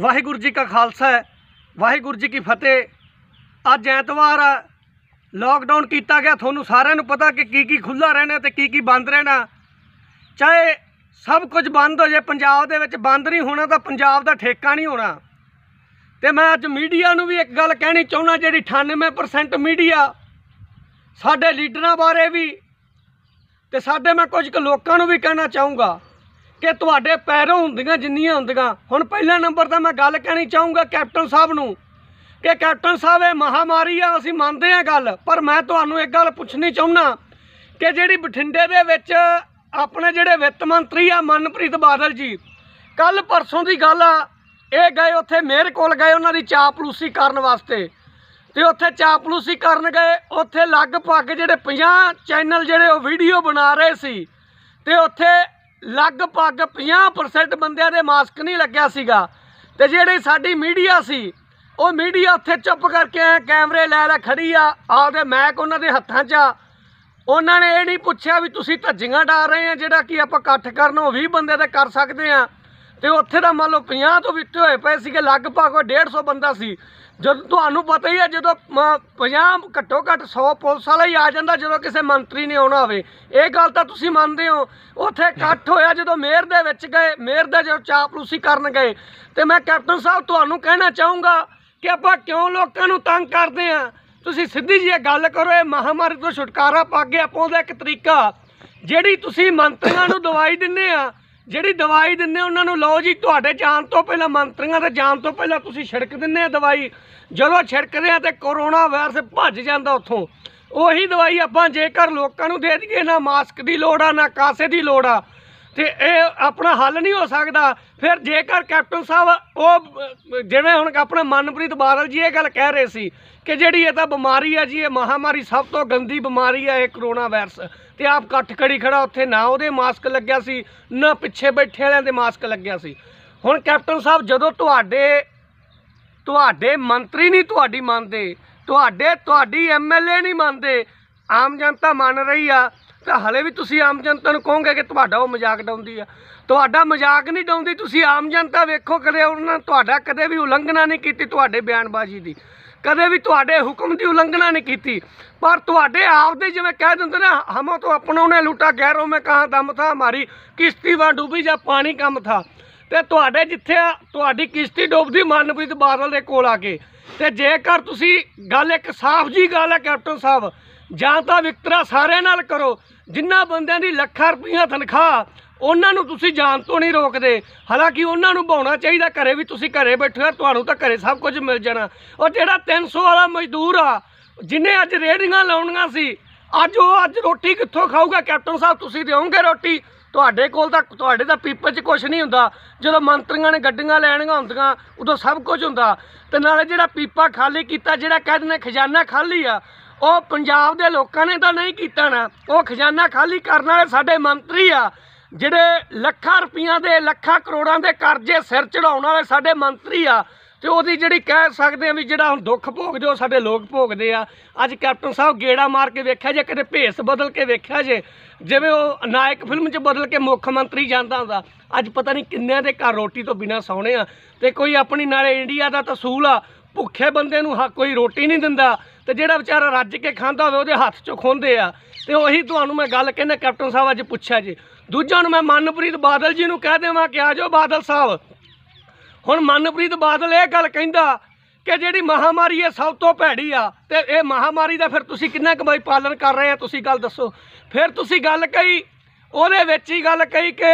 ਵਾਹਿਗੁਰੂ ਜੀ ਕਾ ਖਾਲਸਾ ਵਾਹਿਗੁਰੂ ਜੀ ਕੀ ਫਤਿਹ। ਅੱਜ ਐਤਵਾਰ ਆ ਲੋਕਡਾਊਨ ਕੀਤਾ ਗਿਆ, ਤੁਹਾਨੂੰ ਸਾਰਿਆਂ ਨੂੰ ਪਤਾ ਕਿ ਕੀ ਕੀ ਖੁੱਲਾ ਰਹਿਣਾ ਤੇ ਕੀ ਕੀ ਬੰਦ ਰਹਿਣਾ। ਚਾਹੇ ਸਭ ਕੁਝ ਬੰਦ ਹੋ ਜਾਏ, ਪੰਜਾਬ ਦੇ ਵਿੱਚ ਬੰਦ ਨਹੀਂ ਹੋਣਾ ਤਾਂ ਪੰਜਾਬ ਦਾ ਠੇਕਾ ਨਹੀਂ ਹੋਣਾ। ਤੇ ਮੈਂ ਅੱਜ ਮੀਡੀਆ ਨੂੰ ਵੀ ਇੱਕ ਗੱਲ ਕਹਿਣੀ ਚਾਹੁੰਦਾ, ਜਿਹੜੀ 98% ਮੀਡੀਆ ਸਾਡੇ ਲੀਡਰਾਂ ਬਾਰੇ ਵੀ ਤੇ ਸਾਡੇ ਮੈਂ ਕੁਝ ਕੁ ਲੋਕਾਂ ਨੂੰ ਵੀ ਕਹਿਣਾ ਚਾਹੂੰਗਾ। ਕਿ ਤੁਹਾਡੇ ਪੈਰੋਂ ਹੁੰਦੀਆਂ ਜਿੰਨੀਆਂ ਹੁੰਦੀਆਂ। ਹੁਣ ਪਹਿਲਾ ਨੰਬਰ ਤਾਂ ਮੈਂ ਗੱਲ ਕਹਿਣੀ ਚਾਹੂੰਗਾ ਕੈਪਟਨ ਸਾਹਿਬ ਨੂੰ। ਕਿ ਕੈਪਟਨ ਸਾਹਿਬ, ਇਹ ਮਹਾਮਾਰੀ ਆ, ਅਸੀਂ ਮੰਨਦੇ ਹਾਂ ਗੱਲ, ਪਰ ਮੈਂ ਤੁਹਾਨੂੰ ਇੱਕ ਗੱਲ ਪੁੱਛਣੀ ਚਾਹੁੰਦਾ ਕਿ ਜਿਹੜੀ ਬਠਿੰਡੇ ਦੇ ਵਿੱਚ ਆਪਣੇ ਜਿਹੜੇ ਵਿੱਤ ਮੰਤਰੀ ਆ, ਮਨਪ੍ਰੀਤ ਬਾਦਲ ਜੀ ਕੱਲ ਪਰਸੋਂ ਦੀ ਗੱਲ ਆ, ਇਹ ਗਏ ਉੱਥੇ ਮੇਅਰ ਕੋਲ ਗਏ ਉਹਨਾਂ ਦੀ ਚਾਪਲੂਸੀ ਕਰਨ ਵਾਸਤੇ। ਤੇ ਉੱਥੇ ਚਾਪਲੂਸੀ ਕਰਨ ਗਏ, ਉੱਥੇ ਲਗਭਗ ਜਿਹੜੇ 50 ਚੈਨਲ ਜਿਹੜੇ ਉਹ ਵੀਡੀਓ ਬਣਾ ਰਹੇ ਸੀ, ਤੇ ਉੱਥੇ ਲਗਭਗ 50% ਬੰਦਿਆਂ ਦੇ ਮਾਸਕ ਨਹੀਂ ਲੱਗਿਆ ਸੀਗਾ। ਤੇ ਜਿਹੜੀ ਸਾਡੀ ਮੀਡੀਆ ਸੀ, ਉਹ ਮੀਡੀਆ ਉੱਥੇ ਚੁੱਪ ਕਰਕੇ ਐਂ ਕੈਮਰੇ ਲੈ ਲੈ ਖੜੀ ਆ, ਆਪਦੇ ਮੈਕ ਉਹਨਾਂ ਦੇ ਹੱਥਾਂ 'ਚ ਆ। ਉਹਨਾਂ ਨੇ ਇਹ ਨਹੀਂ ਪੁੱਛਿਆ ਵੀ ਤੁਸੀਂ ਧੱਜੀਆਂ ਡਾਲ ਰਹੇ ਆ, ਜਿਹੜਾ ਕਿ ਆਪਾਂ ਇਕੱਠ ਕਰਨ ਉਹ 20 ਬੰਦੇ ਦੇ ਕਰ ਸਕਦੇ ਆ। ਤੇ ਉੱਥੇ ਦਾ ਮੰਨ ਲਓ 50 ਤੋਂ ਵਿੱਤੇ ਹੋਏ ਪਏ ਸੀਗੇ, ਲਗਭਗ ਉਹ 150 ਬੰਦਾ ਸੀ। ਜਦ ਤੁਹਾਨੂੰ ਪਤਾ ਹੀ ਹੈ, ਜਦੋਂ ਮ- 50 ਘੱਟੋ ਘੱਟ 100 ਪੁਲਿਸ ਵਾਲਾ ਹੀ ਆ ਜਾਂਦਾ, ਜਦੋਂ ਕਿਸੇ ਮੰਤਰੀ ਨੇ ਆਉਣਾ ਹੋਵੇ। ਇਹ ਗੱਲ ਤਾਂ ਤੁਸੀਂ ਮੰਨਦੇ ਹੋ। ਉੱਥੇ ਇਕੱਠ ਹੋਇਆ ਜਦੋਂ ਮੇਅਰ ਦੇ ਵਿੱਚ ਗਏ, ਮੇਅਰ ਦਾ ਜਦੋਂ ਚਾਪਲੂਸੀ ਕਰਨ ਗਏ। ਤੇ ਮੈਂ ਕੈਪਟਨ ਸਾਹਿਬ ਤੁਹਾਨੂੰ ਕਹਿਣਾ ਚਾਹੂੰਗਾ ਕਿ ਆਪਾਂ ਕਿਉਂ ਲੋਕਾਂ ਨੂੰ ਤੰਗ ਕਰਦੇ ਆ ਤੁਸੀਂ ਸਿੱਧੀ ਜਿਹੀ ਗੱਲ ਕਰੋ, ਇਹ ਮਹਾਮਾਰੀ ਤੋਂ ਛੁਟਕਾਰਾ ਪਾ ਕੇ ਆਪਾਂ ਉਹਦਾ ਇੱਕ ਤਰੀਕਾ, ਜਿਹੜੀ ਤੁਸੀਂ ਮੰਤਰੀਆਂ ਨੂੰ ਦਵਾਈ ਦਿੰਦੇ ਆ ਜਿਹੜੀ ਦਵਾਈ ਦਿੰਦੇ ਉਹਨਾਂ ਨੂੰ ਲਓ ਜੀ ਤੁਹਾਡੇ ਜਾਣ ਤੋਂ ਪਹਿਲਾਂ ਮੰਤਰੀਆਂ ਦੇ ਜਾਣ ਤੋਂ ਪਹਿਲਾਂ ਤੁਸੀਂ ਛਿੜਕ ਦਿੰਦੇ ਆ ਦਵਾਈ। ਜਦੋਂ ਛਿੜਕਦੇ ਆ ਤੇ ਕਰੋਨਾ ਵਾਇਰਸ ਭੱਜ ਜਾਂਦਾ ਉੱਥੋਂ। ਉਹੀ ਦਵਾਈ ਆਪਾਂ ਜੇਕਰ ਲੋਕਾਂ ਨੂੰ ਦੇ ਦਈਏ ਨਾ ਮਾਸਕ ਦੀ ਲੋੜ ਆ ਨਾ ਕਾਸੇ ਦੀ ਲੋੜ ਆ ਤੇ ਇਹ ਆਪਣਾ ਹੱਲ ਨਹੀਂ ਹੋ ਸਕਦਾ। ਫਿਰ ਜੇਕਰ ਕੈਪਟਨ ਸਾਹਿਬ ਉਹ ਅਹ, ਜਿਵੇਂ ਹੁਣ ਆਪਣੇ ਮਨਪ੍ਰੀਤ ਬਾਦਲ ਜੀ ਇਹ ਗੱਲ ਕਹਿ ਰਹੇ ਸੀ ਕਿ ਜਿਹੜੀ ਇਹ ਤਾਂ ਬਿਮਾਰੀ ਆ ਜੀ ਇਹ ਮਹਾਮਾਰੀ ਸਭ ਤੋਂ ਗੰਦੀ ਬਿਮਾਰੀ ਆ ਇਹ ਕਰੋਨਾ ਵਾਇਰਸ। ਤੇ ਆਪ ਕੱਠ ਖੜੀ ਖੜਾ ਉੱਥੇ, ਨਾ ਉਹਦੇ ਮਾਸਕ ਲੱਗਿਆ ਸੀ, ਨਾ ਪਿੱਛੇ ਬੈਠੇ ਵਾਲਿਆਂ ਦੇ ਮਾਸਕ ਲੱਗਿਆ ਸੀ। ਹੁਣ ਕੈਪਟਨ ਸਾਹਿਬ, ਜਦੋਂ ਤੁਹਾਡੇ ਤੁਹਾਡੇ ਮੰਤਰੀ ਨਹੀਂ ਤੁਹਾਡੀ ਮੰਨਦੇ, ਤੁਹਾਡੇ, ਤੁਹਾਡੀ ਐਮਐਲਏ ਨਹੀਂ ਮੰਨਦੇ, ਆਮ ਜਨਤਾ ਮੰਨ ਰਹੀ ਆ, ਤਾਂ ਹਲੇ ਵੀ ਤੁਸੀਂ ਆਮ ਜਨਤਾ ਨੂੰ ਕਹੋਗੇ ਕਿ ਤੁਹਾਡਾ ਉਹ ਮਜ਼ਾਕ ਡਾਉਂਦੀ ਆ। ਤੁਹਾਡਾ ਮਜ਼ਾਕ ਨਹੀਂ ਡਾਉਂਦੀ, ਤੁਸੀਂ ਆਮ ਜਨਤਾ ਵੇਖੋ ਕਦੇ ਉਹਨਾਂ, ਤੁਹਾਡਾ ਕਦੇ ਵੀ ਉਲੰਘਣਾ ਨਹੀਂ ਕੀਤੀ ਤੁਹਾਡੇ ਬਿਆਨਬਾਜ਼ੀ ਦੀ। ਕਦੇ ਵੀ ਤੁਹਾਡੇ ਹੁਕਮ ਦੀ ਉਲੰਘਣਾ ਨਹੀਂ ਕੀਤੀ। ਪਰ ਤੁਹਾਡੇ ਆਪ ਦੇ ਜਿਵੇਂ ਕਹਿ ਦਿੰਦੇ ਨਾ ਹਮੋ ਤੋਂ ਆਪਣੋਂ ਨੇ ਲੁੱਟਾ ਗਹਿਰੋਂ ਮੈਂ ਕਹਾ ਦਮ ਥਾ ਹਮਾਰੀ ਕਿਸ਼ਤੀ ਵਾਂ ਡੁੱਬੀ ਜਾਂ ਪਾਣੀ ਕੰਮ ਥਾ। ਤੇ ਤੁਹਾਡੇ ਜਿੱਥੇ ਆ, ਤੁਹਾਡੀ ਕਿਸ਼ਤੀ ਡੁੱਬਦੀ ਮਨਪ੍ਰੀਤ ਬਾਦਲ ਦੇ ਕੋਲ ਆ ਕੇ। ਤੇ ਜੇਕਰ ਤੁਸੀਂ ਗੱਲ ਇੱਕ ਸਾਫ਼ ਜੀ ਗੱਲ ਹੈ ਕੈਪਟਨ ਸਾਹਿਬ ਜਾਂ ਤਾਂ ਵਿਕਤਰਾ ਸਾਰਿਆਂ ਨਾਲ ਕਰੋ ਜਿਨ੍ਹਾਂ ਬੰਦਿਆਂ ਦੀ ਲੱਖਾਂ ਰੁਪਈਆ ਤਨਖਾਹ ਉਹਨਾਂ ਨੂੰ ਤੁਸੀਂ ਜਾਣ ਤੋਂ ਨਹੀਂ ਰੋਕਦੇ। ਹਾਲਾਂਕਿ ਉਹਨਾਂ ਨੂੰ ਬਾਉਣਾ ਚਾਹੀਦਾ, ਘਰੇ ਵੀ ਤੁਸੀਂ ਘਰੇ ਬੈਠੇ ਹੋ, ਤੁਹਾਨੂੰ ਤਾਂ ਘਰੇ ਸਭ ਕੁਝ ਮਿਲ ਜਾਣਾ। ਉਹ ਜਿਹੜਾ 300 ਵਾਲਾ ਮਜ਼ਦੂਰ ਆ, ਜਿਨੇ ਅੱਜ ਰੇੜੀਆਂ ਲਾਉਣੀਆਂ ਸੀ, ਅੱਜ ਉਹ ਅੱਜ ਰੋਟੀ ਕਿੱਥੋਂ ਖਾਊਗਾ? ਕੈਪਟਨ ਸਾਹਿਬ, ਤੁਸੀਂ ਦਿਓਗੇ ਰੋਟੀ? ਤੁਹਾਡੇ ਕੋਲ ਤਾਂ, ਤੁਹਾਡੇ ਤਾਂ ਪੀਪੇ 'ਚ ਕੁਝ ਨਹੀਂ ਹੁੰਦਾ। ਜਦੋਂ ਮੰਤਰੀਆਂ ਨੇ ਗੱਡੀਆਂ ਲੈਣੀਆਂ ਹੁੰਦੀਆਂ, ਉਦੋਂ ਸਭ ਕੁਝ ਹੁੰਦਾ। ਤੇ ਨਾਲੇ ਜਿਹੜਾ ਪੀਪਾ ਖਾਲੀ ਕੀਤਾ, ਜਿਹੜਾ ਕਹਿੰਦੇ ਨੇ ਖਜ਼ਾਨਾ ਖਾਲੀ ਆ, ਉਹ ਪੰਜਾਬ ਦੇ ਲੋਕਾਂ ਨੇ ਤਾਂ ਨਹੀਂ ਕੀਤਾ ਨਾ। ਉਹ ਖਜ਼ਾਨਾ ਖਾਲੀ ਕਰਨ ਵਾਲੇ ਸਾਡੇ ਮੰਤਰੀ ਆ। ਜਿਹੜੇ ਲੱਖਾਂ ਰੁਪਈਆਂ ਦੇ, ਲੱਖਾਂ ਕਰੋੜਾਂ ਦੇ ਕਰਜ਼ੇ ਸਿਰ ਚੜਾਉਣ ਵਾਲੇ ਸਾਡੇ ਮੰਤਰੀ ਆ, ਤੇ ਉਹਦੀ ਜਿਹੜੀ ਕਹਿ ਸਕਦੇ ਆ ਵੀ ਜਿਹੜਾ ਹੁਣ ਦੁੱਖ ਭੋਗਦੇ, ਉਹ ਸਾਡੇ ਲੋਕ ਭੋਗਦੇ ਆ। ਅੱਜ ਕੈਪਟਨ ਸਾਹਿਬ ਗੇੜਾ ਮਾਰ ਕੇ ਵੇਖਿਆ ਜੇ ਕਦੇ ਭੇਸ ਬਦਲ ਕੇ ਵੇਖਿਆ ਜੇ, ਜਿਵੇਂ ਉਹ ਨਾਇਕ ਫਿਲਮ 'ਚ ਬਦਲ ਕੇ ਮੁੱਖ ਮੰਤਰੀ ਜਾਂਦਾ ਹੁੰਦਾ, ਅੱਜ ਪਤਾ ਨਹੀਂ ਕਿੰਨਿਆਂ ਦੇ ਘਰ ਰੋਟੀ ਤੋਂ ਬਿਨਾ ਸੌਣੇ ਆ। ਤੇ ਕੋਈ ਆਪਣੀ ਨਾਲੇ ਇੰਡੀਆ ਦਾ ਤਾਂ ਅਸੂਲ ਆ, ਭੁੱਖੇ ਬੰਦੇ ਨੂੰ ਹ- ਕੋਈ ਰੋਟੀ ਨਹੀਂ ਦਿੰਦਾ, ਤੇ ਜਿਹੜਾ ਵਿਚਾਰਾ ਰੱਜ ਕੇ ਖਾਂਦਾ ਹੋਵੇ, ਉਹਦੇ ਹੱਥ 'ਚੋਂ ਖੋਂਦੇ ਆ। ਤੇ ਉਹੀ ਤੁਹਾਨੂੰ ਮੈਂ ਗੱਲ ਕਹਿੰਦਾ, ਕੈਪਟਨ ਸਾਹਿਬ ਅੱਜ ਪੁੱਛਿਆ ਜੀ ਦੂਜਾ ਹੁਣ ਮੈਂ ਮਨਪ੍ਰੀਤ ਬਾਦਲ ਜੀ ਨੂੰ ਕਹਿ ਦੇਵਾਂ ਕਿ ਆ ਜਾਓ ਬਾਦਲ ਸਾਹਿਬ। ਹੁਣ ਮਨਪ੍ਰੀਤ ਬਾਦਲ ਇਹ ਗੱਲ ਕਹਿੰਦਾ ਕਿ ਜਿਹੜੀ ਮਹਾਮਾਰੀ ਹੈ ਸਭ ਤੋਂ ਭੈੜੀ ਆ ਤੇ ਇਹ ਮਹਾਮਾਰੀ ਦਾ ਫਿਰ ਤੁਸੀਂ ਕਿੰਨਾ ਕੁ ਬਈ ਪਾਲਣ ਕਰ ਰਹੇ ਆ, ਤੁਸੀਂ ਗੱਲ ਦੱਸੋ। ਫਿਰ ਤੁਸੀਂ ਗੱਲ ਕਹੀ, ਉਹਦੇ ਵਿੱਚ ਹੀ ਗੱਲ ਕਹੀ ਕਿ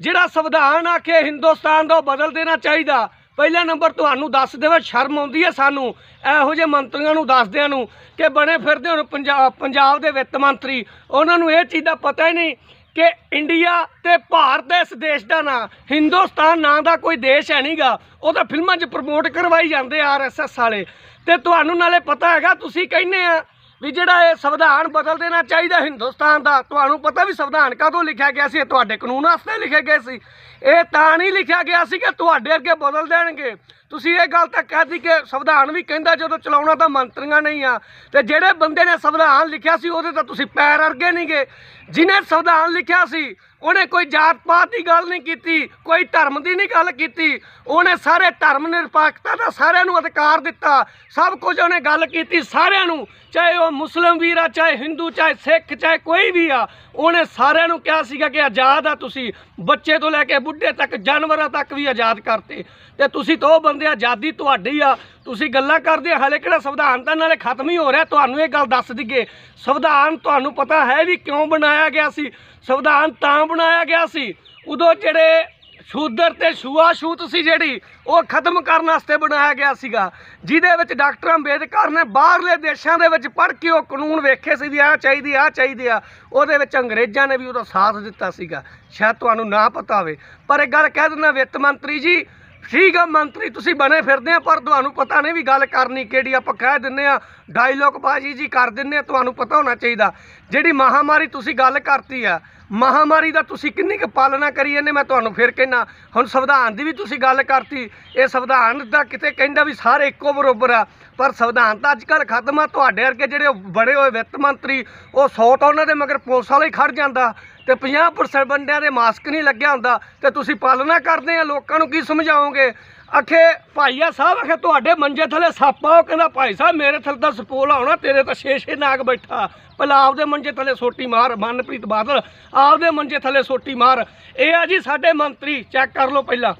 ਜਿਹੜਾ ਸੰਵਿਧਾਨ ਆ ਆਖੇ ਹਿੰਦੁਸਤਾਨ ਦਾ ਉਹ ਬਦਲ ਦੇਣਾ ਚਾਹੀਦਾ। ਪਹਿਲਾ ਨੰਬਰ ਤੁਹਾਨੂੰ ਦੱਸ ਦੇਵੇ, ਸ਼ਰਮ ਆਉਂਦੀ ਹੈ ਸਾਨੂੰ, ਇਹੋ ਜਿਹੇ ਮੰਤਰੀਆਂ ਨੂੰ ਦੱਸਦਿਆਂ ਨੂੰ ਕਿ ਬਣੇ ਫਿਰਦੇ ਹੁਣ ਪੰਜਾਬ ਪੰਜਾਬ ਦੇ ਵਿੱਤ ਮੰਤਰੀ। ਉਹਨਾਂ ਨੂੰ ਇਹ ਚੀਜ਼ ਦਾ ਪਤਾ ਹੀ ਨਹੀਂ ਕਿ ਇੰਡੀਆ ਤੇ ਭਾਰਤ ਇਸ ਦੇਸ਼ ਦਾ ਨਾਂ, ਹਿੰਦੁਸਤਾਨ ਨਾਂ ਦਾ ਕੋਈ ਦੇਸ਼ ਹੈ ਨਹੀਂਗਾ ਉਹ ਤਾਂ ਫਿਲਮਾਂ 'ਚ ਪ੍ਰਮੋਟ ਕਰਵਾਈ ਜਾਂਦੇ ਆਰਐਸਐਸ ਵਾਲੇ। ਤੇ ਤੁਹਾਨੂੰ ਨਾਲੇ ਪਤਾ ਹੈਗਾ, ਤੁਸੀਂ ਕਹਿੰਦੇ ਆ ਵੀ ਜਿਹੜਾ ਇਹ ਸੰਵਿਧਾਨ ਬਦਲ ਦੇਣਾ ਚਾਹੀਦਾ ਹਿੰਦੁਸਤਾਨ ਦਾ, ਤੁਹਾਨੂੰ ਪਤਾ ਵੀ ਸੰਵਿਧਾਨ ਕਦੋਂ ਲਿਖਿਆ ਗਿਆ ਸੀ? ਇਹ ਤੁਹਾਡੇ ਕਾਨੂੰਨ ਵਾਸਤੇ ਲਿਖੇ ਗਏ ਸੀ। ਇਹ ਤਾਂ ਨਹੀਂ ਲਿਖਿਆ ਗਿਆ ਸੀ ਕਿ ਤੁਹਾਡੇ ਅੱਗੇ ਬਦਲ ਦੇਣਗੇ। ਤੁਸੀਂ ਇਹ ਗੱਲ ਤਾਂ ਕਹਿ ਦਿੱਤੀ ਕਿ ਸੰਵਿਧਾਨ ਵੀ ਕਹਿੰਦਾ ਜਦੋਂ ਚਲਾਉਣਾ ਤਾਂ ਮੰਤਰੀਆਂ ਨਹੀਂ ਆ। ਤੇ ਜਿਹੜੇ ਬੰਦੇ ਨੇ ਸੰਵਿਧਾਨ ਲਿਖਿਆ ਸੀ, ਉਹਦੇ ਤਾਂ ਤੁਸੀਂ ਪੈਰ ਅਰਗੇ ਨਹੀਂਗੇ। ਜਿਹਨੇ ਸੰਵਿਧਾਨ ਲਿਖਿਆ ਸੀ, ਉਹਨੇ ਕੋਈ ਜਾਤ ਪਾਤ ਦੀ ਗੱਲ ਨਹੀਂ ਕੀਤੀ, ਕੋਈ ਧਰਮ ਦੀ ਨਹੀਂ ਗੱਲ ਕੀਤੀ। ਉਹਨੇ ਸਾਰੇ ਧਰਮ ਨਿਰਪੱਖਤਾ ਦਾ ਸਾਰਿਆਂ ਨੂੰ ਅਧਿਕਾਰ ਦਿੱਤਾ। ਸਭ ਕੁਝ ਉਹਨੇ ਗੱਲ ਕੀਤੀ ਸਾਰਿਆਂ ਨੂੰ, ਚਾਹੇ ਉਹ ਮੁਸਲਮ ਵੀਰ ਆ, ਚਾਹੇ ਹਿੰਦੂ, ਚਾਹੇ ਸਿੱਖ, ਚਾਹੇ ਕੋਈ ਵੀ ਆ। ਉਹਨੇ ਸਾਰਿਆਂ ਨੂੰ ਕਿਹਾ ਸੀਗਾ ਕਿ ਆਜ਼ਾਦ ਆ ਤੁਸੀਂ। ਬੱਚੇ ਤੋਂ ਲੈ ਕੇ ਬੁੱਢੇ ਤੱਕ, ਜਾਨਵਰਾਂ ਤੱਕ ਵੀ ਆਜ਼ਾਦ ਕਰਤੇ। ਤੇ ਤੁਸੀਂ ਤਾਂ ਉਹ ਬੰਦੇ ਆਜ਼ਾਦੀ ਤੁਹਾਡੀ ਆ। ਤੁਸੀਂ ਗੱਲਾਂ ਕਰਦੇ ਆ, ਹਾਲੇ ਕਿਹੜਾ ਸੰਵਿਧਾਨ ਤਾਂ ਨਾਲੇ ਖਤਮ ਹੀ ਹੋ ਰਿਹਾ। ਤੁਹਾਨੂੰ ਇਹ ਗੱਲ ਦੱਸ ਦਈਏ ਸੰਵਿਧਾਨ ਤੁਹਾਨੂੰ ਪਤਾ ਹੈ ਵੀ ਕਿਉਂ ਬਣਾਇਆ ਗਿਆ ਸੀ? ਸੰਵਿਧਾਨ ਤਾਂ ਬਣਾਇਆ ਗਿਆ ਸੀ ਉਦੋਂ ਜਿਹੜੇ ਸ਼ੂਦਰ ਤੇ ਛੂਆ-ਛੂਤ ਸੀ ਜਿਹੜੀ ਉਹ ਖਤਮ ਕਰਨ ਵਾਸਤੇ ਬਣਾਇਆ ਗਿਆ ਸੀਗਾ। ਜਿਹਦੇ ਵਿੱਚ ਡਾਕਟਰ ਅੰਬੇਦਕਰ ਨੇ ਬਾਹਰਲੇ ਦੇਸ਼ਾਂ ਦੇ ਵਿੱਚ ਪੜ੍ਹ ਕੇ ਉਹ ਕਾਨੂੰਨ ਵੇਖੇ ਸੀ ਵੀ ਆਹ ਚਾਹੀਦੀ ਆਹ ਚਾਹੀਦੀ ਆ। ਉਹਦੇ ਵਿੱਚ ਅੰਗਰੇਜ਼ਾਂ ਨੇ ਵੀ ਉਹਦਾ ਸਾਥ ਦਿੱਤਾ ਸੀਗਾ। ਸ਼ਾਇਦ ਤੁਹਾਨੂੰ ਨਾ ਪਤਾ ਹੋਵੇ। ਪਰ ਇਹ ਗੱਲ ਕਹਿ ਦਿੰਦਾ ਵਿੱਤ ਮੰਤਰੀ ਜੀ ਠੀਕ ਆ ਮੰਤਰੀ, ਤੁਸੀਂ ਬਣੇ ਫਿਰਦੇ ਆ, ਪਰ ਤੁਹਾਨੂੰ ਪਤਾ ਨਹੀਂ ਵੀ ਗੱਲ ਕਰਨੀ ਕਿਹੜੀ ਆਪਾਂ ਕਹਿ ਦਿੰਨੇ ਆ ਡਾਇਲੋਗ ਬਾਜੀ ਜੀ ਕਰ ਦਿੰਨੇ ਆ, ਤੁਹਾਨੂੰ ਪਤਾ ਹੋਣਾ ਚਾਹੀਦਾ। ਜਿਹੜੀ ਮਹਾਮਾਰੀ ਤੁਸੀਂ ਗੱਲ ਕਰਤੀ ਆ, ਮਹਾਮਾਰੀ ਦਾ ਤੁਸੀਂ ਕਿੰਨੀ ਕੁ ਪਾਲਣਾ ਕਰੀ ਜਾਂਦੇ, ਮੈਂ ਤੁਹਾਨੂੰ ਫਿਰ ਕਹਿਣਾ ਹੁਣ ਸੰਵਿਧਾਨ ਦੀ ਵੀ ਤੁਸੀਂ ਗੱਲ ਕਰਤੀ, ਇਹ ਸੰਵਿਧਾਨ ਦਾ ਕਿਤੇ ਕਹਿੰਦਾ ਵੀ ਸਾਰੇ ਇੱਕੋ ਬਰੋਬਰ ਆ, ਪਰ ਸੰਵਿਧਾਨ ਤਾਂ ਅੱਜ ਕੱਲ੍ਹ ਖਤਮ ਆ, ਤੁਹਾਡੇ ਵਰਗੇ ਜਿਹੜੇ ਉਹ ਬੜੇ ਹੋਏ ਵਿੱਤ ਮੰਤਰੀ, ਉਹ 100 ਤਾਂ ਉਹਨਾਂ ਦੇ ਮਗਰ ਪੁਲਿਸ ਵਾਲੇ ਹੀ ਖੜ ਜਾਂਦਾ। ਤੇ 50% ਬੰਦਿਆਂ ਦੇ ਮਾਸਕ ਨਹੀਂ ਲੱਗਿਆ ਹੁੰਦਾ ਤੇ ਤੁਸੀਂ ਪਾਲਣਾ ਕਰਦੇ ਆ, ਲੋਕਾਂ ਨੂੰ ਕੀ ਸਮਝਾਓਗੇ? ਅਖੇ ਭਾਈਆ ਸਾਹਿਬ ਅਖੇ ਤੁਹਾਡੇ ਮੰਜੇ ਥੱਲੇ ਸੱਪ ਆ, ਉਹ ਕਹਿੰਦਾ, ਭਾਈ ਸਾਹਿਬ, ਮੇਰੇ ਥੱਲੇ ਤਾਂ ਸਪੋਲ ਆਉਣਾ ਤੇਰੇ ਤਾਂ ਛੇ ਛੇ ਨਾਗ ਬੈਠਾ। ਪਹਿਲਾਂ ਆਪਦੇ ਮੰਜੇ ਥੱਲੇ ਸੋਟੀ ਮਾਰ, ਮਨਪ੍ਰੀਤ ਬਾਦਲ, ਆਪਦੇ ਮੰਜੇ ਥੱਲੇ ਸੋਟੀ ਮਾਰ। ਇਹ ਆ ਜੀ ਸਾਡੇ ਮੰਤਰੀ ਚੈੱਕ ਕਰ ਲਓ ਪਹਿਲਾਂ।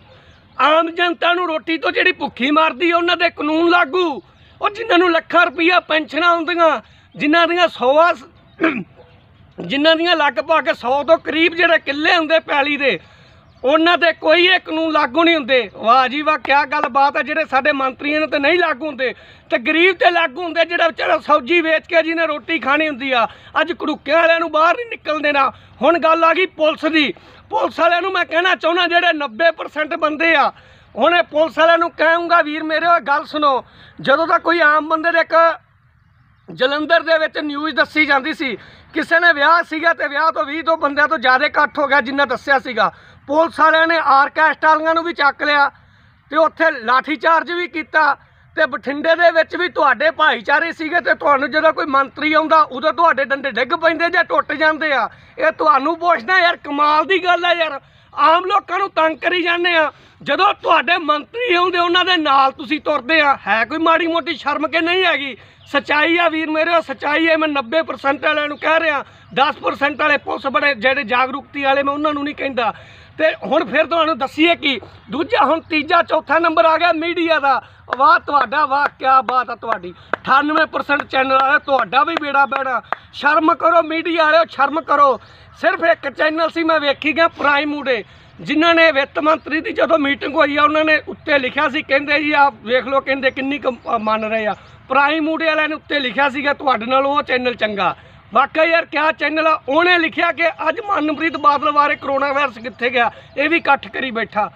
ਆਮ ਜਨਤਾ ਨੂੰ ਰੋਟੀ ਤੋਂ ਜਿਹੜੀ ਭੁੱਖੀ ਮਾਰਦੀ ਉਹਨਾਂ ਦੇ ਕਾਨੂੰਨ ਲਾਗੂ। ਉਹ ਜਿਨ੍ਹਾਂ ਨੂੰ ਲੱਖਾਂ ਰੁਪਈਆ ਪੈਨਸ਼ਨਾਂ ਹੁੰਦੀਆਂ ਜਿਨ੍ਹਾਂ ਦੀਆਂ ਸੌਆ ਜਿਨ੍ਹਾਂ ਦੀਆਂ ਲਗਭਗ 100 ਤੋਂ ਕਰੀਬ ਜਿਹੜੇ ਕਿੱਲੇ ਹੁੰਦੇ ਪੈਲੀ ਦੇ, ਉਹਨਾਂ ਤੇ ਕੋਈ ਇਹ ਕਾਨੂੰਨ ਲਾਗੂ ਨਹੀਂ ਹੁੰਦੇ। ਵਾਹ ਜੀ ਵਾਹ, ਕਿਆ ਗੱਲਬਾਤ ਹੈ, ਜਿਹੜੇ ਸਾਡੇ ਮੰਤਰੀਆਂ ਨੇ ਤੇ ਨਹੀਂ ਲਾਗੂ ਹੁੰਦੇ, ਤੇ ਗਰੀਬ ਤੇ ਲਾਗੂ ਹੁੰਦੇ ਜਿਹੜਾ ਵਿਚਾਰਾ ਸਬਜ਼ੀ ਵੇਚ ਕੇ ਜਿਹਨੇ ਰੋਟੀ ਖਾਣੀ ਹੁੰਦੀ ਆ। ਅੱਜ ਕੜੁੱਕਿਆਂ ਵਾਲਿਆਂ ਨੂੰ ਬਾਹਰ ਨਹੀਂ ਨਿਕਲ ਦੇਣਾ। ਹੁਣ ਗੱਲ ਆ ਗਈ ਪੁਲਿਸ ਦੀ। ਪੁਲਿਸ ਵਾਲਿਆਂ ਨੂੰ ਮੈਂ ਕਹਿਣਾ ਚਾਹੁੰਦਾ, ਜਿਹੜੇ 90% ਬੰਦੇ ਆ, ਹੁਣ ਇਹ ਪੁਲਿਸ ਵਾਲਿਆਂ ਨੂੰ ਕਹਾਂਗਾ, ਵੀਰ ਮੇਰੇ ਗੱਲ ਸੁਣੋ। ਜਦੋਂ ਤਾਂ ਕੋਈ ਆਮ ਬੰਦੇ ਦੇ ਇੱਕ ਜਲੰਧਰ ਦੇ ਵਿੱਚ ਨਿਊਜ਼ ਦੱਸੀ ਜਾਂਦੀ ਸੀ, ਕਿਸੇ ਨੇ ਵਿਆਹ ਸੀਗਾ ਤੇ ਵਿਆਹ ਤੋਂ 20 ਤੋਂ ਬੰਦਿਆਂ ਤੋਂ ਜ਼ਿਆਦਾ ਇਕੱਠ ਹੋ ਗਿਆ ਜਿੰਨਾ ਦੱਸਿਆ ਸੀਗਾ। ਪੁਲਿਸ ਵਾਲਿਆਂ ਨੇ ਆਰਕੈਸਟਰਾ ਵਾਲਿਆਂ ਨੂੰ ਵੀ ਚੱਕ ਲਿਆ ਤੇ ਉੱਥੇ ਲਾਠੀ ਚਾਰਜ ਵੀ ਕੀਤਾ ਤੇ ਬਠਿੰਡੇ ਦੇ ਵਿੱਚ ਵੀ ਤੁਹਾਡੇ ਭਾਈਚਾਰੇ ਸੀਗੇ ਤੇ ਤੁਹਾਨੂੰ ਜਦੋਂ ਕੋਈ ਮੰਤਰੀ ਆਉਂਦਾ, ਉਦੋਂ ਤੁਹਾਡੇ ਡੰਡੇ ਡਿੱਗ ਪੈਂਦੇ ਜਾਂ ਟੁੱਟ ਜਾਂਦੇ ਆ। ਇਹ ਤੁਹਾਨੂੰ ਪੁੱਛਦਾ ਯਾਰ ਕਮਾਲ ਦੀ ਗੱਲ ਹੈ ਯਾਰ। ਆਮ ਲੋਕਾਂ ਨੂੰ ਤੰਗ ਕਰੀ ਜਾਂਦੇ ਆ। ਜਦੋਂ ਤੁਹਾਡੇ ਮੰਤਰੀ ਆਉਂਦੇ ਉਹਨਾਂ ਦੇ ਨਾਲ ਤੁਸੀਂ ਤੁਰਦੇ ਆ। ਹੈ ਕੋਈ ਮਾੜੀ ਮੋਟੀ ਸ਼ਰਮ ਕੇ ਨਹੀਂ ਹੈਗੀ? ਸਚਾਈ ਆ ਵੀਰ ਮੇਰੇ ਉਹ ਸਚਾਈ ਹੈ ਮੈਂ 90% ਵਾਲਿਆਂ ਨੂੰ ਕਹਿ ਰਿਹਾ। 10% ਵਾਲੇ ਪੁਲਿਸ ਬੜੇ, ਜਿਹੜੇ ਜਾਗਰੂਕਤੀ ਵਾਲੇ, ਮੈਂ ਉਹਨਾਂ ਨੂੰ ਨਹੀਂ ਕਹਿੰਦਾ। ਤੇ ਹੁਣ ਫਿਰ ਤੁਹਾਨੂੰ ਦੱਸੀਏ ਕਿ, ਦੂਜਾ ਹੁਣ ਤੀਜਾ, ਚੌਥਾ ਨੰਬਰ ਆ ਗਿਆ ਮੀਡੀਆ ਦਾ। ਵਾਹ, ਤੁਹਾਡਾ ਵਾਹ ਕੀ ਬਾਤ ਆ ਤੁਹਾਡੀ। 98% ਚੈਨਲ ਵਾਲੇ ਤੁਹਾਡਾ ਵੀ ਬੇੜਾ ਬੈਣਾ ਸ਼ਰਮ ਕਰੋ ਮੀਡੀਆ ਵਾਲਿਓ, ਸ਼ਰਮ ਕਰੋ। ਸਿਰਫ ਇੱਕ ਚੈਨਲ ਸੀ, ਮੈਂ ਵੇਖੀ ਗਿਆ ਪ੍ਰਾਈਮ ਮੂਡੇ। ਜਿਨ੍ਹਾਂ ਨੇ ਵਿੱਤ ਮੰਤਰੀ ਦੀ ਜਦੋਂ ਮੀਟਿੰਗ ਹੋਈ ਆ, ਉਹਨਾਂ ਨੇ ਉੱਤੇ ਲਿਖਿਆ ਸੀ, ਕਹਿੰਦੇ ਜੀ ਆਪ ਵੇਖ ਲਓ ਕਹਿੰਦੇ ਕਿੰਨੀ ਕੁ ਮੰਨ ਰਹੇ ਆ। ਪ੍ਰਾਈਮ ਮੂਡੇ ਵਾਲਿਆਂ ਨੇ ਉੱਤੇ ਲਿਖਿਆ ਸੀਗਾ, ਤੁਹਾਡੇ ਨਾਲ ਉਹ ਚੈਨਲ ਚੰਗਾ। ਵਾਕਈ ਯਾਰ, ਕਿਆ ਚੈਨਲ ਆ? ਉਹਨੇ ਲਿਖਿਆ ਕਿ ਅੱਜ ਮਨਪ੍ਰੀਤ ਬਾਦਲ ਬਾਰੇ ਕਰੋਨਾ ਵਾਇਰਸ ਕਿੱਥੇ ਗਿਆ? ਇਹ ਵੀ ਇਕੱਠ ਕਰੀ ਬੈਠਾ।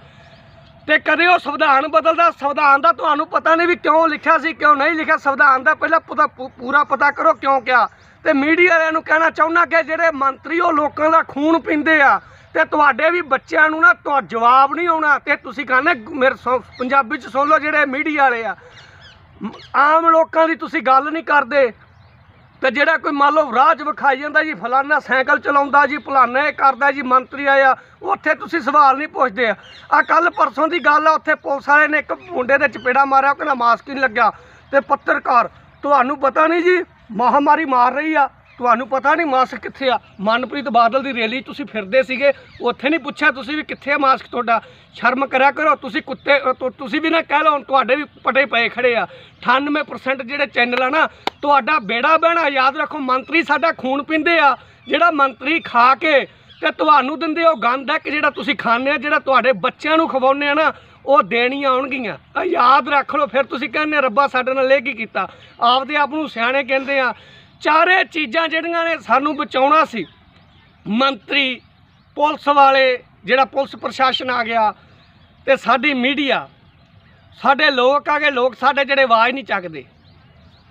ਤੇ ਕਦੇ ਉਹ ਸੰਵਿਧਾਨ ਬਦਲਦਾ? ਸੰਵਿਧਾਨ ਦਾ ਤੁਹਾਨੂੰ ਪਤਾ ਨਹੀਂ ਵੀ ਕਿਉਂ ਲਿਖਿਆ ਸੀ, ਕਿਉਂ ਨਹੀਂ ਲਿਖਿਆ। ਸੰਵਿਧਾਨ ਦਾ ਪਹਿਲਾਂ ਪਤਾ ਪੂਰਾ ਪਤਾ ਕਰੋ ਕਿਉਂ ਕਿਹਾ ਤੇ ਮੀਡੀਆ ਵਾਲਿਆਂ ਨੂੰ ਕਹਿਣਾ ਚਾਹੁੰਦਾ ਕਿ ਜਿਹੜੇ ਮੰਤਰੀ ਉਹ ਲੋਕਾਂ ਦਾ ਖੂਨ ਪੀਂਦੇ ਆ। ਤੇ ਤੁਹਾਡੇ ਵੀ ਬੱਚਿਆਂ ਨੂੰ ਨਾ ਤੁਹਾ ਜਵਾਬ ਨਹੀਂ ਆਉਣਾ। ਤੇ ਤੁਸੀਂ ਕਹਿੰਦੇ ਮੇਰੇ ਸੁਣ- ਪੰਜਾਬੀ ਚ ਸੁਣ ਲਓ ਜਿਹੜੇ ਮੀਡੀਆ ਵਾਲੇ ਆ। ਆਮ ਲੋਕਾਂ ਦੀ ਤੁਸੀਂ ਗੱਲ ਨਹੀਂ ਕਰਦੇ। ਤੇ ਜਿਹੜਾ ਕੋਈ ਮੰਨ ਲਓ ਰਾਹ 'ਚ ਵਿਖਾਈ ਜਾਂਦਾ ਜੀ, ਫਲਾਨਾ ਸਾਈਕਲ ਚਲਾਉਂਦਾ ਜੀ ਫਲਾਨਾ ਇਹ ਕਰਦਾ ਜੀ, ਮੰਤਰੀ ਆਇਆ, ਉੱਥੇ ਤੁਸੀਂ ਸਵਾਲ ਨਹੀਂ ਪੁੱਛਦੇ ਆ। ਆ ਕੱਲ ਪਰਸੋਂ ਦੀ ਗੱਲ ਆ, ਉੱਥੇ ਪੁਲਿਸ ਵਾਲੇ ਨੇ ਇੱਕ ਮੁੰਡੇ ਦੇ ਚਪੇੜਾ ਮਾਰਿਆ, ਉਹ ਕਹਿੰਦਾ ਮਾਸਕ ਨਹੀਂ ਲੱਗਿਆ। ਤੇ ਪੱਤਰਕਾਰ, ਤੁਹਾਨੂੰ ਪਤਾ ਨਹੀਂ ਜੀ, ਮਹਾਮਾਰੀ ਮਾਰ ਰਹੀ ਆ। ਤੁਹਾਨੂੰ ਪਤਾ ਨਹੀਂ ਮਾਸਕ ਕਿੱਥੇ ਆ। ਮਨਪ੍ਰੀਤ ਬਾਦਲ ਦੀ ਰੈਲੀ ਤੁਸੀਂ ਫਿਰਦੇ ਸੀਗੇ ਉੱਥੇ ਨਹੀਂ ਪੁੱਛਿਆ ਤੁਸੀਂ ਵੀ ਕਿੱਥੇ ਆ ਮਾਸਕ ਤੁਹਾਡਾ। ਸ਼ਰਮ ਕਰਿਆ ਕਰੋ ਤੁਸੀਂ ਕੁੱਤੇ ਤੁ- ਤੁਸੀਂ ਵੀ ਨਾ ਕਹਿ ਲਓ ਹੁਣ ਤੁਹਾਡੇ ਵੀ ਪਟੇ ਪਏ ਖੜੇ ਆ। 98% ਜਿਹੜੇ ਚੈਨਲ ਆ ਨਾ ਤੁਹਾਡਾ ਬੇੜਾ ਬਹਿਣਾ ਯਾਦ ਰੱਖੋ ਮੰਤਰੀ ਸਾਡਾ ਖੂਨ ਪੀਂਦੇ ਆ। ਜਿਹੜਾ ਮੰਤਰੀ ਖਾ ਕੇ ਤੇ ਤੁਹਾਨੂੰ ਦਿੰਦੇ ਉਹ ਗੰਦ ਹੈ ਕਿ ਜਿਹੜਾ ਤੁਸੀਂ ਖਾਂਦੇ ਆ ਜਿਹੜਾ ਤੁਹਾਡੇ ਬੱਚਿਆਂ ਨੂੰ ਖਵਾਉਂਦੇ ਆ ਨਾ ਉਹ ਦੇਣੀਆਂ ਆਉਣਗੀਆਂ। ਆ ਯਾਦ ਰੱਖ ਲਓ ਫਿਰ ਤੁਸੀਂ ਕਹਿੰਦੇ ਆ, ਰੱਬਾ ਸਾਡੇ ਨਾਲ ਇਹ ਕੀ ਕੀਤਾ? ਆਪਦੇ ਆਪ ਨੂੰ ਸਿਆਣੇ ਕਹਿੰਦੇ ਆ। ਚਾਰੇ ਚੀਜ਼ਾਂ ਜਿਹੜੀਆਂ ਨੇ ਸਾਨੂੰ ਬਚਾਉਣਾ ਸੀ। ਮੰਤਰੀ, ਪੁਲਿਸ ਵਾਲੇ, ਜਿਹੜਾ ਪੁਲਿਸ ਪ੍ਰਸ਼ਾਸਨ ਆ ਗਿਆ ਤੇ ਸਾਡੀ ਮੀਡੀਆ, ਸਾਡੇ ਲੋਕ ਆ ਗਏ, ਲੋਕ ਸਾਡੇ ਜਿਹੜੇ ਆਵਾਜ਼ ਨਹੀਂ ਚੱਕਦੇ।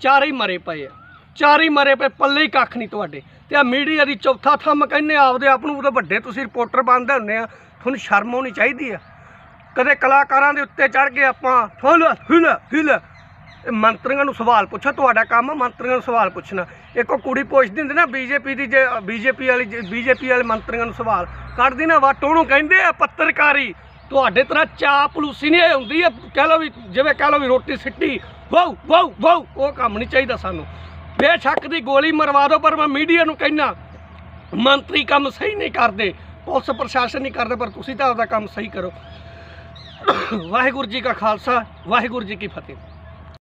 ਚਾਰੇ ਹੀ ਮਰੇ ਪਏ ਆ। ਚਾਰੇ ਹੀ ਮਰੇ ਪਏ, ਪੱਲੇ ਹੀ ਕੱਖ ਨਹੀਂ ਤੁਹਾਡੇ। ਤੇ ਆ ਮੀਡੀਆ ਦੀ ਚੌਥਾ ਥੰਮ ਕਹਿੰਦੇ ਆਪਦੇ ਆਪ ਨੂੰ ਉਹਦੇ ਵੱਡੇ ਤੁਸੀਂ ਰਿਪੋਰਟਰ ਬਣਦੇ ਹੁੰਦੇ ਆ, ਤੁਹਾਨੂੰ ਸ਼ਰਮ ਆਉਣੀ ਚਾਹੀਦੀ ਆ। ਕਦੇ ਕਲਾਕਾਰਾਂ ਦੇ ਉੱਤੇ ਚੜ ਕੇ ਆਪਾਂ ਫੁੱਲ ਹਿਲ ਹਿਲ ਮੰਤਰੀਆਂ ਨੂੰ ਸਵਾਲ ਪੁੱਛੋ, ਤੁਹਾਡਾ ਕੰਮ ਆ ਮੰਤਰੀਆਂ ਨੂੰ ਸਵਾਲ ਪੁੱਛਣਾ। ਇੱਕ ਉਹ ਕੁੜੀ ਪੁੱਛਦੀ ਹੁੰਦੀ ਨਾ, ਬੀਜੇਪੀ ਦੀ ਜੇ, ਬੀਜੇਪੀ ਵਾਲੀ ਬੀਜੇਪੀ ਵਾਲੇ ਮੰਤਰੀਆਂ ਨੂੰ ਸਵਾਲ। ਕੱਢਦੀ ਨਾ ਵੱਟ, ਉਹਨੂੰ ਕਹਿੰਦੇ ਆ ਪੱਤਰਕਾਰੀ। ਤੁਹਾਡੇ ਤਰ੍ਹਾਂ ਚਾਪਲੂਸੀ ਨਹੀਂ ਇਹ ਹੁੰਦੀ ਆ ਕਹਿ ਲਓ ਵੀ, ਜਿਵੇਂ ਕਹਿ ਲਓ ਵੀ ਰੋਟੀ ਸਿੱਟੀ। ਵਾਉ ਵਾਉ ਵਾਉ ਉਹ ਕੰਮ ਨਹੀਂ ਚਾਹੀਦਾ ਸਾਨੂੰ। ਬੇਸ਼ੱਕ ਦੀ ਗੋਲੀ ਮਰਵਾ ਦਿਓ, ਪਰ ਮੈਂ ਮੀਡੀਆ ਨੂੰ ਕਹਿਣਾ ਮੰਤਰੀ ਕੰਮ ਸਹੀ ਨਹੀਂ ਕਰਦੇ। ਪੁਲਿਸ ਪ੍ਰਸ਼ਾਸਨ ਨਹੀਂ ਕਰਦੇ, ਪਰ ਤੁਸੀਂ ਤਾਂ ਆਪਦਾ ਕੰਮ ਸਹੀ ਕਰੋ। ਵਾਹਿਗੁਰੂ ਜੀ ਕਾ ਖਾਲਸਾ, ਵਾਹਿਗੁਰੂ ਜੀ ਕੀ ਫਤਿਹ।